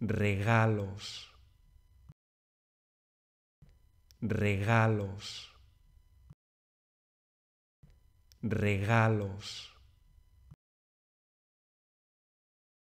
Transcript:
regalos, regalos, regalos.